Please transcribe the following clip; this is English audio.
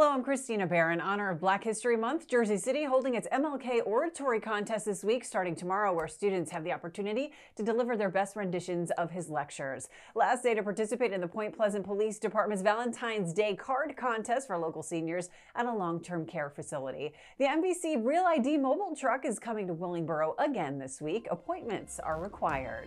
Hello, I'm Christina Bear. In honor of Black History Month, Jersey City holding its MLK Oratory Contest this week, starting tomorrow, where students have the opportunity to deliver their best renditions of his lectures. Last day to participate in the Point Pleasant Police Department's Valentine's Day Card Contest for local seniors at a long-term care facility. The MVC Real ID mobile truck is coming to Willingboro again this week. Appointments are required.